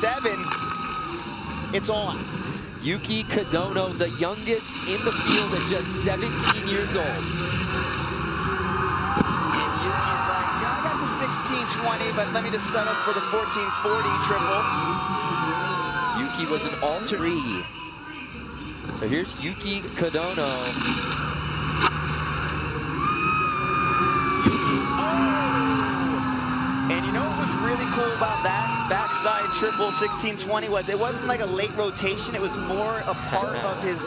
seven, it's on. Yuki Kadono, the youngest in the field at just 17 years old. And Yuki's like, yeah, I got the 1620, but let me just settle for the 1440 triple. Yuki was an alter three. So here's Yuki Kadono. Yuki, oh! And you know what was really cool about backside triple 1620 was. It wasn't like a late rotation, it was more a part of his